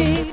Bye.